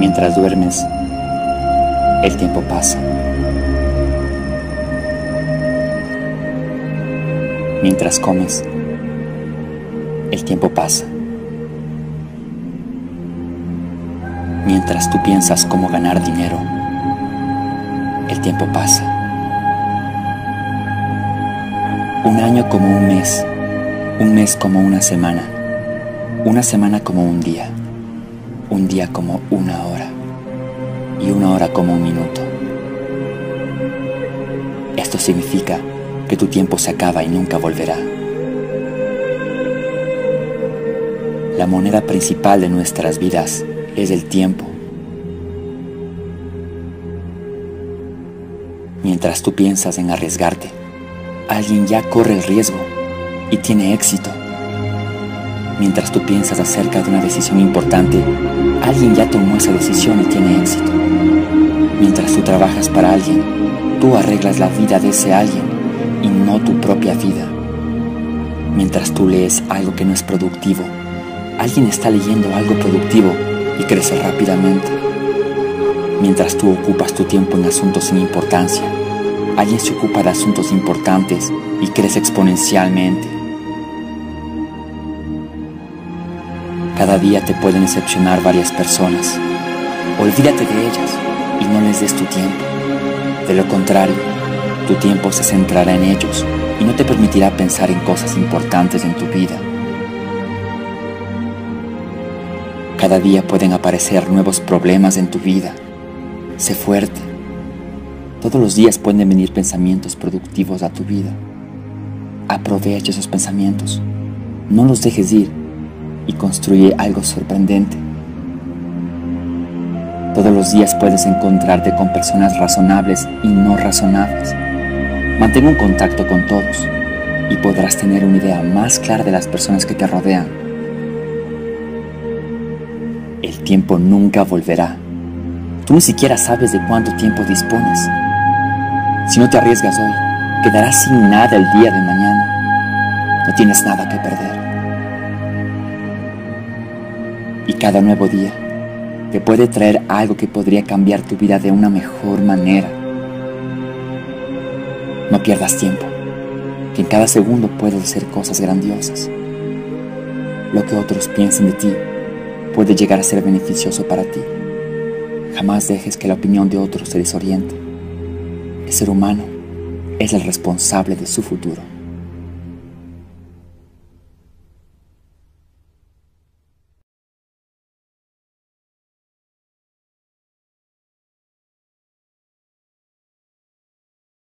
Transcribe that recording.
Mientras duermes, el tiempo pasa. Mientras comes, el tiempo pasa. Mientras tú piensas cómo ganar dinero, el tiempo pasa. Un año como un mes, un mes como una semana, una semana como un día, un día como una hora y una hora como un minuto. Esto significa que tu tiempo se acaba y nunca volverá. La moneda principal de nuestras vidas es el tiempo. Mientras tú piensas en arriesgarte, alguien ya corre el riesgo y tiene éxito. Mientras tú piensas acerca de una decisión importante, alguien ya tomó esa decisión y tiene éxito. Mientras tú trabajas para alguien, tú arreglas la vida de ese alguien y no tu propia vida. Mientras tú lees algo que no es productivo, alguien está leyendo algo productivo y crece rápidamente. Mientras tú ocupas tu tiempo en asuntos sin importancia, alguien se ocupa de asuntos importantes y crece exponencialmente. Cada día te pueden decepcionar varias personas. Olvídate de ellas y no les des tu tiempo. De lo contrario, tu tiempo se centrará en ellos y no te permitirá pensar en cosas importantes en tu vida. Cada día pueden aparecer nuevos problemas en tu vida. Sé fuerte. Todos los días pueden venir pensamientos productivos a tu vida. Aprovecha esos pensamientos. No los dejes ir y construye algo sorprendente. Todos los días puedes encontrarte con personas razonables y no razonables. Mantén un contacto con todos y podrás tener una idea más clara de las personas que te rodean el tiempo nunca volverá. Tú ni siquiera sabes de cuánto tiempo dispones. Si no te arriesgas hoy, quedarás sin nada el día de mañana. No tienes nada que perder. Y cada nuevo día te puede traer algo que podría cambiar tu vida de una mejor manera. No pierdas tiempo, que en cada segundo puedes hacer cosas grandiosas. Lo que otros piensen de ti puede llegar a ser beneficioso para ti. Jamás dejes que la opinión de otros te desoriente. El ser humano es el responsable de su futuro.